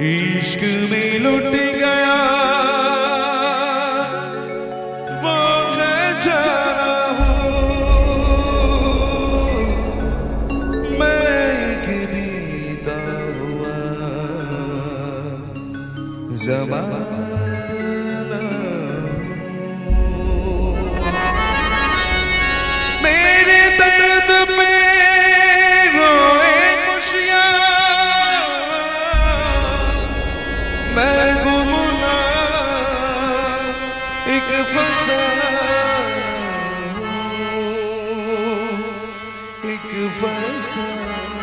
इश्क में लुट गया। वो मैं जा रहा हूँ। मैं गिरीता हुआ। जमा que faço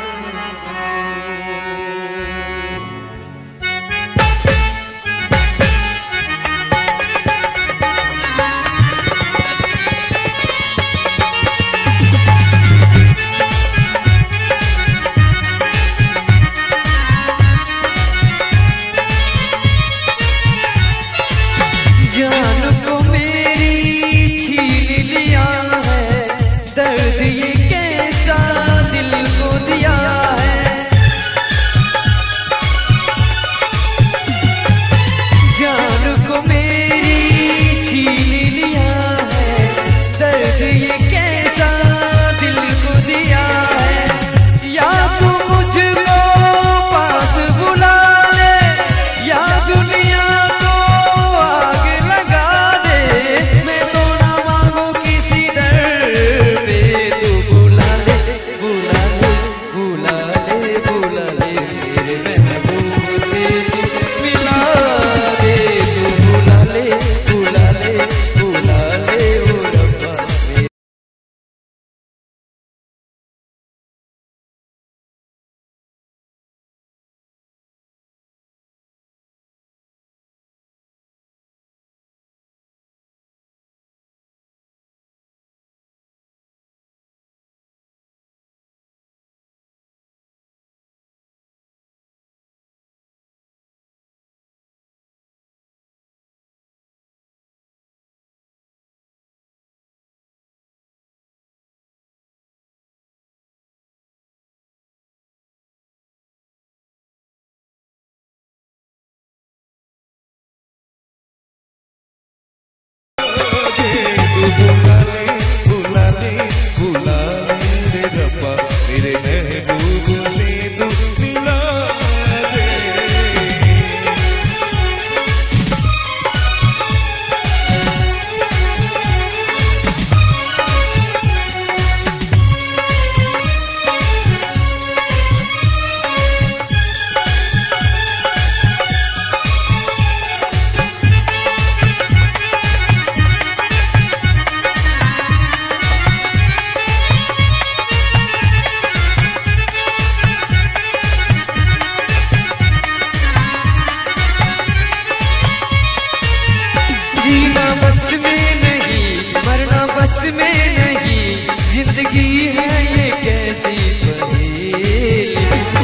ज़िंदगी है ये कैसी पहेली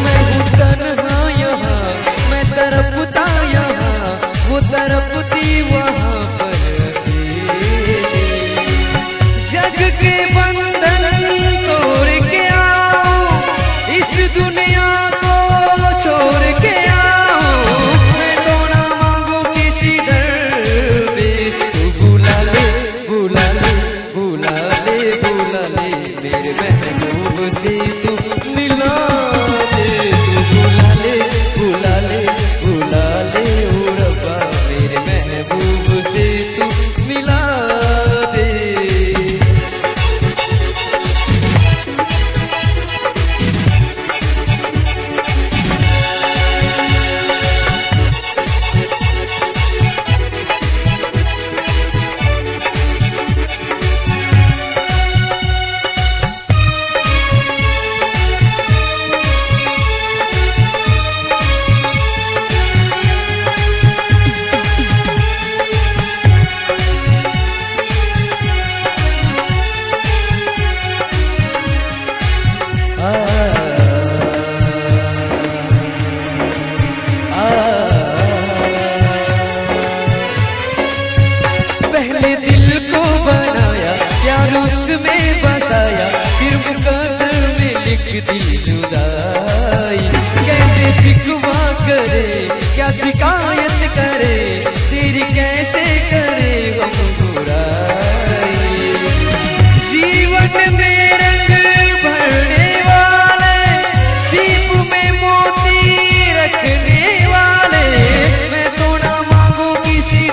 मैं हूँ तन्हा यहाँ, मैं तरपता यहाँ, वो तरपती वहाँ पर जग के बंधन मेरे शिकायत करे तेरी कैसे करे भरने वाले में मोती तो किसी